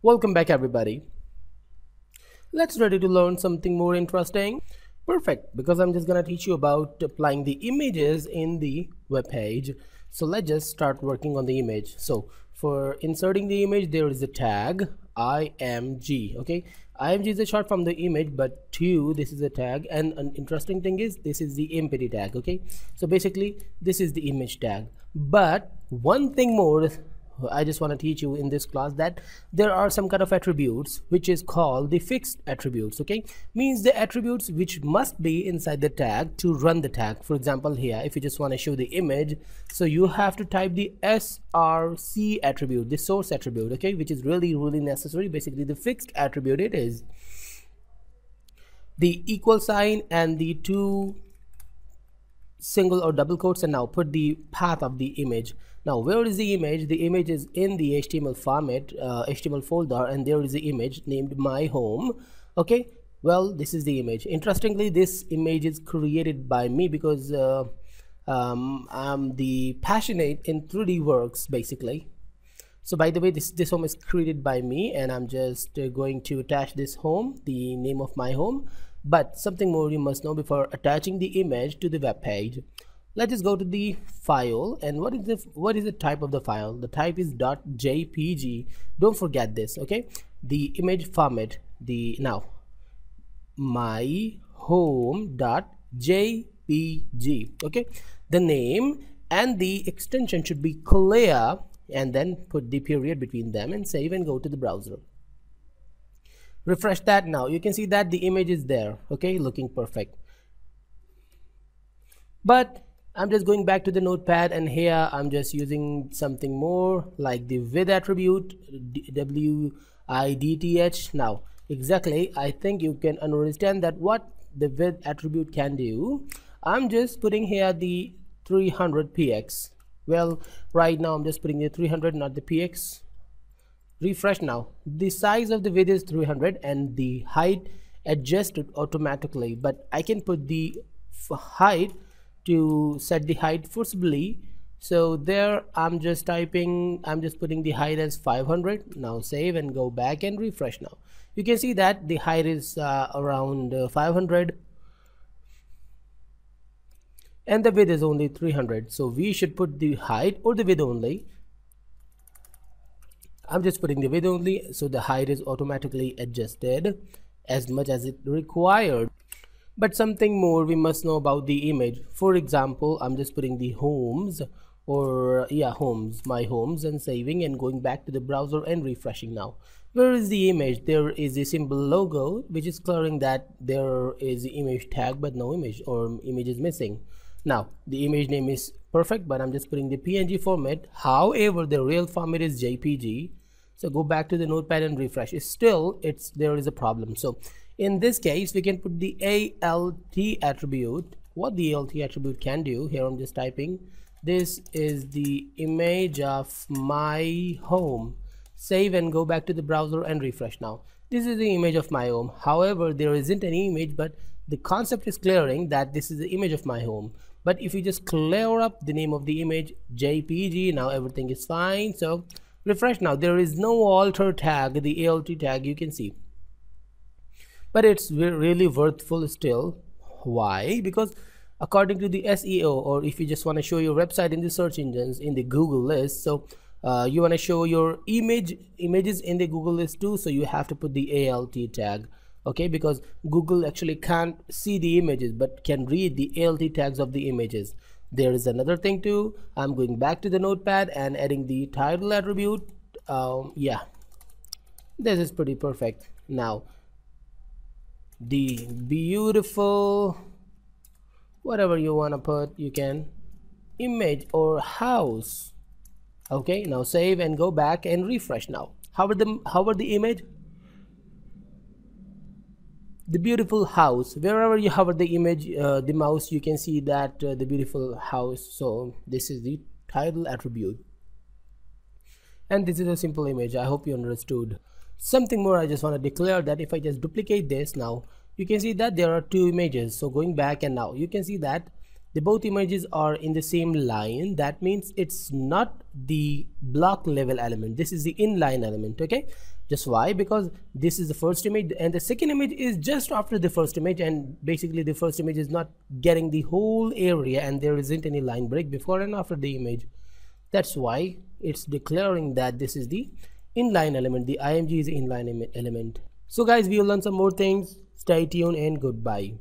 Welcome back everybody. Let's ready to learn something more interesting. Perfect, because I'm just gonna teach you about applying the images in the web page. So let's just start working on the image. So for inserting the image, there is a tag img. Okay, img is a short from the image, but two, this is a tag. And an interesting thing is this is the empty tag. Okay, so basically this is the image tag. But one thing more I just want to teach you in this class that there are some kind of attributes which is called the fixed attributes okay? Means the attributes which must be inside the tag to run the tag. For example here if you just want to show the image so you have to type the src attribute the source attribute okay? Which is really really necessary. Basically the fixed attribute it is. The equal sign and the two single or double quotes and now put the path of the image. Now where is the image? The image is in the html format uh, html folder and there is the image named my home. Okay? Well this is the image. Interestingly this image is created by me because uh, um, I'm the passionate in 3d works basically. So by the way this this home is created by me and I'm just uh, going to attach this home the name of my home but something more you must know before attaching the image to the web page. Let's go to the file. And what is the what is the type of the file? The type is .jpg don't forget this okay? The image format the now my home .jpg okay? The name and the extension should be clear and then put the period between them and save and go to the browser refresh that now. You can see that the image is there okay? Looking perfect. But I'm just going back to the notepad and here I'm just using something more like the width attribute width now exactly I think you can understand that what the width attribute can do. I'm just putting here the 300 px well right now I'm just putting the 300 not the px refresh now. The size of the width is 300 and the height adjusted automatically but I can put the height to set the height forcibly. So there I'm just typing I'm just putting the height as 500 now save and go back and refresh now. You can see that the height is uh, around uh, 500 and the width is only 300 so we should put the height or the width only I'm just putting the width only so the height is automatically adjusted as much as it required. But something more we must know about the image. For example I'm just putting the homes or yeah homes my homes and saving and going back to the browser and refreshing now. Where is the image? There is a simple logo which is clearing that there is the image tag but no image or image is missing. Now the image name is perfect but I'm just putting the PNG format. However the real format is JPG so go back to the notepad and refresh. It's still it's there is a problem. So in this case we can put the alt attribute. What the alt attribute can do here i'm just typing this is the image of my home. Save and go back to the browser and refresh now. This is the image of my home. However there isn't any image but the concept is clearing that this is the image of my home. But if you just clear up the name of the image jpg now everything is fine. So refresh now. There is no alter tag. The alt tag you can see. But it's really worthful still. Why? Because according to the SEO or if you just want to show your website in the search engines in the Google list so uh, you want to show your image images in the Google list too so you have to put the ALT tag okay? Because Google actually can't see the images but can read the ALT tags of the images there is another thing too. I'm going back to the notepad and adding the title attribute. Um, yeah. This is pretty perfect. Now the beautiful whatever you want to put you can image or house. Okay now save and go back and refresh now. Hover the hover the image the beautiful house. Wherever you hover the image uh, the mouse you can see that uh, the beautiful house. So this is the title attribute. And this is a simple image. I hope you understood. Something more i just want to declare that if i just duplicate this now you can see that there are two images. So going back and now you can see that the both images are in the same line. That means it's not the block level element. This is the inline element okay just why? Because this is the first image and the second image is just after the first image and basically the first image is not getting the whole area and there isn't any line break before and after the image. That's why it's declaring that this is the inline element the img is inline element. So guys we will learn some more things. Stay tuned and goodbye